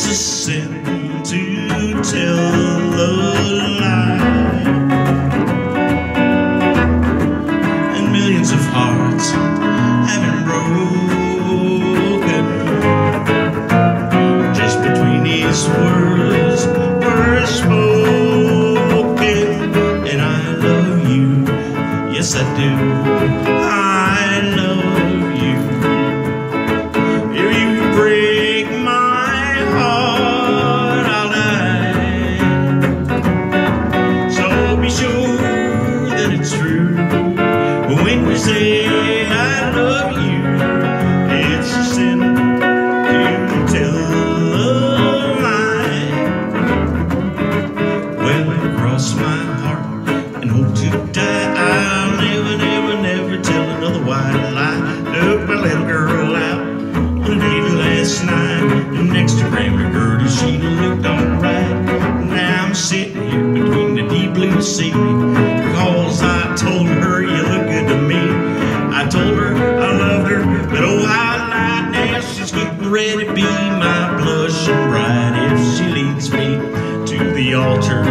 It's a sin to tell a lie. And millions of hearts have been broken just between these words were spoken. And I love you, yes I do. I say I love you. It's a sin to tell a lie. Well, my heart and hope to die. I'll never, never, never tell another white lie. Took my little girl out on last night next to Grandma Gertie. She looked alright. Now I'm sitting here between the deep blue sea. Blushing bride. If she leads me to the altar,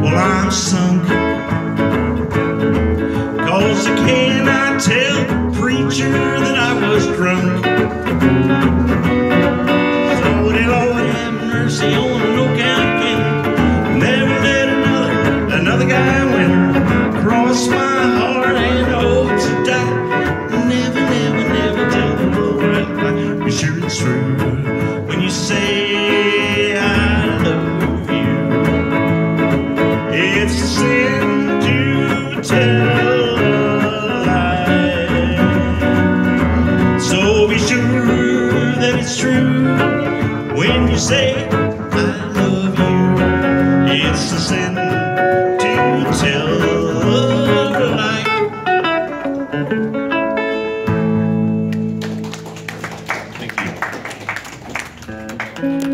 well, I'm sunk. Cause I cannot tell the preacher that I was drunk. So the Lord have mercy on no count Kenny. Never let another, another guy win. Cross my tell the lie. So be sure that it's true when you say, I love you. It's a sin to tell a lie. Thank you.